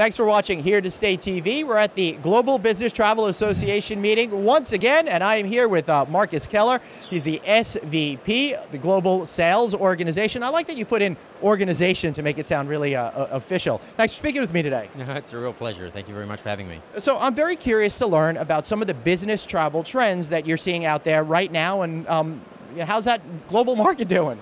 Thanks for watching Here to Stay TV. We're at the Global Business Travel Association meeting once again, and I am here with uh, Markus Keller. He's the SVP, the Global Sales Organization. I like that you put in organization to make it sound really uh, official. Thanks for speaking with me today. No, it's a real pleasure. Thank you very much for having me. So I'm very curious to learn about some of the business travel trends that you're seeing out there right now, and um, how's that global market doing?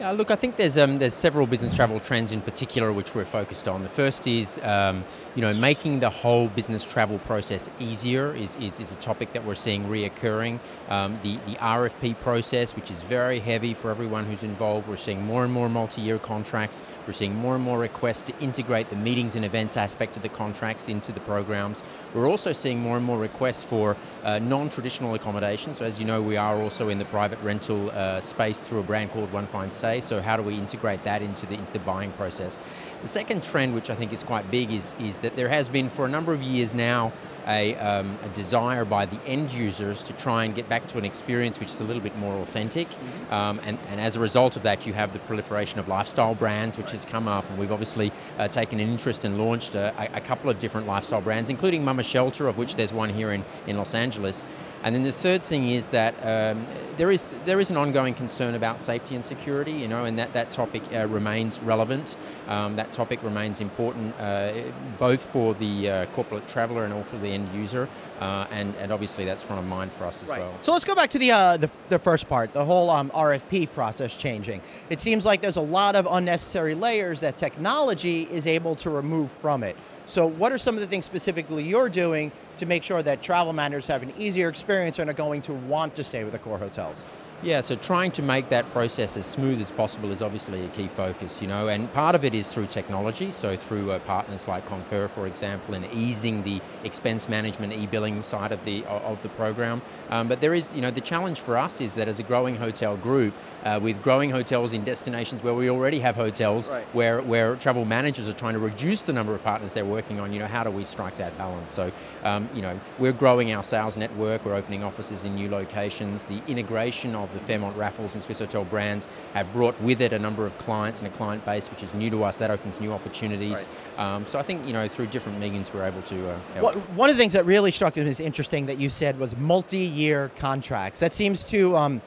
Look, I think there's um, there's several business travel trends in particular which we're focused on. The first is um, you know making the whole business travel process easier is, is, is a topic that we're seeing reoccurring. Um, the the RFP process, which is very heavy for everyone who's involved, we're seeing more and more multi-year contracts. We're seeing more and more requests to integrate the meetings and events aspect of the contracts into the programs. We're also seeing more and more requests for uh, non-traditional accommodation. So as you know, we are also in the private rental uh, space through a brand called One Fine say. So how do we integrate that into the, into the buying process? The second trend, which I think is quite big, is, is that there has been for a number of years now a, um, a, desire by the end users to try and get back to an experience which is a little bit more authentic. Mm-hmm. Um, and, and, as a result of that, you have the proliferation of lifestyle brands, which has come up. And we've obviously uh, taken an interest and launched a, a, couple of different lifestyle brands, including Mama Shelter, of which there's one here in, in Los Angeles. And then the third thing is that um, there is there is an ongoing concern about safety and security, you know, and that that topic uh, remains relevant. Um, that topic remains important uh, both for the uh, corporate traveller and also for the end user, uh, and and obviously that's front of mind for us as right. well. So let's go back to the uh, the, the, first part, the whole um, RFP process changing. It seems like there's a lot of unnecessary layers that technology is able to remove from it. So what are some of the things specifically you're doing to make sure that travel managers have an easier experience and are going to want to stay with the Accor Hotels? Yeah, so trying to make that process as smooth as possible is obviously a key focus, you know, and part of it is through technology, so through uh, partners like Concur, for example, and easing the expense management, e-billing side of the of the program. Um, but there is, you know, the challenge for us is that as a growing hotel group, uh, with growing hotels in destinations where we already have hotels, right. where where travel managers are trying to reduce the number of partners they're working on, you know, how do we strike that balance? So, um, you know, we're growing our sales network, we're opening offices in new locations, the integration of the Fairmont Raffles and Swissôtel brands have brought with it a number of clients and a client base which is new to us. That opens new opportunities. Right. Um, so I think you know through different meetings we're able to uh, help. One of the things that really struck me as interesting that you said was multi-year contracts. That seems to um,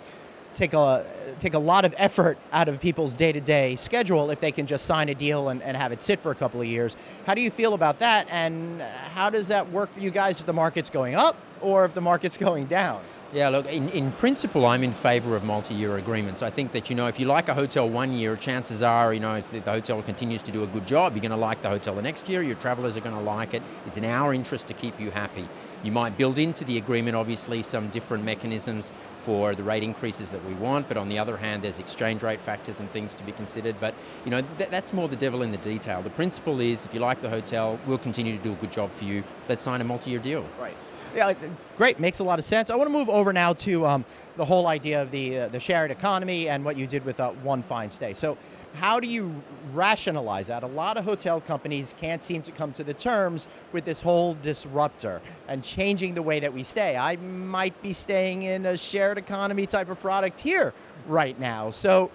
take a take a lot of effort out of people's day-to-day schedule if they can just sign a deal and, and have it sit for a couple of years. How do you feel about that and how does that work for you guys if the market's going up or if the market's going down? Yeah, look, in, in principle, I'm in favor of multi-year agreements. I think that, you know, if you like a hotel one year, chances are, you know, if the hotel continues to do a good job, you're going to like the hotel the next year, your travelers are going to like it. It's in our interest to keep you happy. You might build into the agreement, obviously, some different mechanisms for the rate increases that we want, but on the other hand, there's exchange rate factors and things to be considered. But, you know, th that's more the devil in the detail. The principle is, if you like the hotel, we'll continue to do a good job for you. Let's sign a multi-year deal. Right. Yeah, great, makes a lot of sense. I want to move over now to um, the whole idea of the, uh, the shared economy and what you did with uh, One Fine Stay. So how do you rationalize that? A lot of hotel companies can't seem to come to the terms with this whole disruptor and changing the way that we stay. I might be staying in a shared economy type of product here right now. So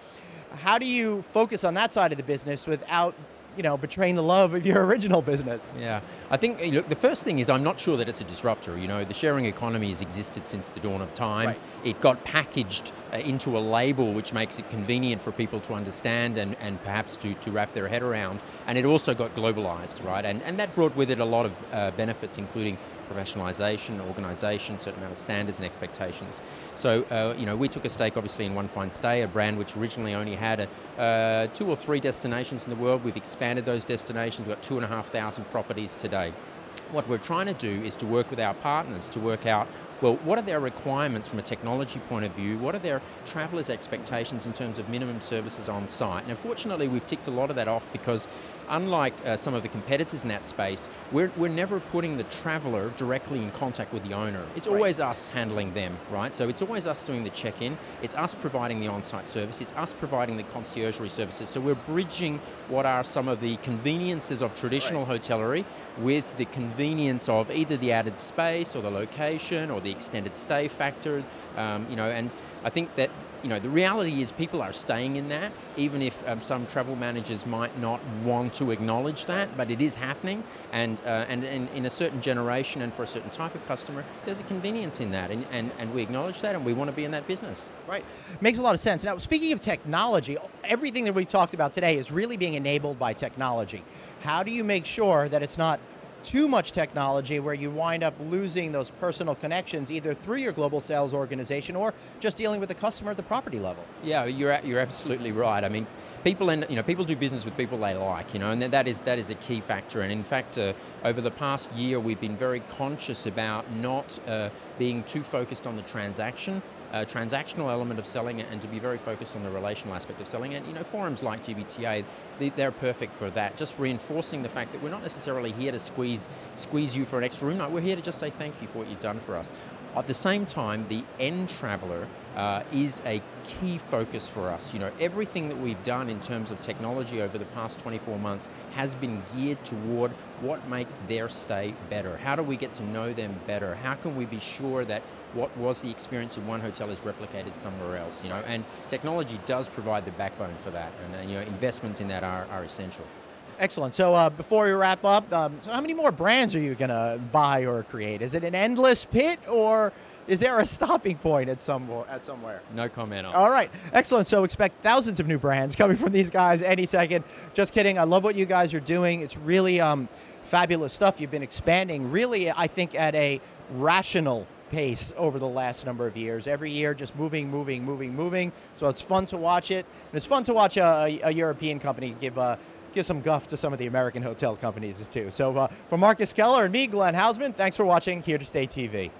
how do you focus on that side of the business without you know, betraying the love of your original business. Yeah, I think look, the first thing is I'm not sure that it's a disruptor. You know, the sharing economy has existed since the dawn of time. Right. It got packaged uh, into a label which makes it convenient for people to understand and, and perhaps to, to wrap their head around. And it also got globalized, right? And, and that brought with it a lot of uh, benefits, including professionalization, organization, certain amount of standards and expectations. So, uh, you know, we took a stake obviously in One Fine Stay, a brand which originally only had a, uh, two or three destinations in the world. We've expanded those destinations, we've got two and a half thousand properties today. What we're trying to do is to work with our partners to work out well, what are their requirements from a technology point of view? What are their travelers' expectations in terms of minimum services on site? And unfortunately, we've ticked a lot of that off because unlike uh, some of the competitors in that space, we're, we're never putting the traveler directly in contact with the owner. It's right. always us handling them, right? So it's always us doing the check-in, it's us providing the on-site service, it's us providing the conciergerie services. So we're bridging what are some of the conveniences of traditional right. hotellery with the convenience of either the added space or the location or the extended stay factor, um, you know, and I think that you know, the reality is people are staying in that, even if um, some travel managers might not want to acknowledge that, but it is happening. And, uh, and, and in a certain generation and for a certain type of customer, there's a convenience in that. And, and, and we acknowledge that and we want to be in that business. Right. Makes a lot of sense. Now, speaking of technology, everything that we've talked about today is really being enabled by technology. How do you make sure that it's not too much technology where you wind up losing those personal connections either through your global sales organization or just dealing with the customer at the property level. Yeah, you're, you're absolutely right. I mean, people end, you know people do business with people they like, you know, and that is that is a key factor. And in fact, uh, over the past year, we've been very conscious about not uh, being too focused on the transaction, uh, transactional element of selling it, and to be very focused on the relational aspect of selling it. You know, forums like GBTA, they, they're perfect for that. Just reinforcing the fact that we're not necessarily here to squeeze squeeze you for an extra room night. We're here to just say thank you for what you've done for us. At the same time, the end traveler uh, is a key focus for us. You know, everything that we've done in terms of technology over the past 24 months has been geared toward what makes their stay better. How do we get to know them better? How can we be sure that what was the experience in one hotel is replicated somewhere else? You know, and technology does provide the backbone for that, and, and you know, investments in that are, are essential. Excellent. So uh, before we wrap up, um, so how many more brands are you going to buy or create? Is it an endless pit, or is there a stopping point at some at somewhere? No comment on. All right, excellent. So expect thousands of new brands coming from these guys any second. Just kidding. I love what you guys are doing. It's really um, fabulous stuff. You've been expanding, really, I think, at a rational pace over the last number of years. Every year, just moving, moving, moving, moving. So it's fun to watch it, and it's fun to watch a, a European company give. Uh, give some guff to some of the American hotel companies too. So uh, for Markus Keller and me, Glenn Haussman, thanks for watching Here to Stay TV.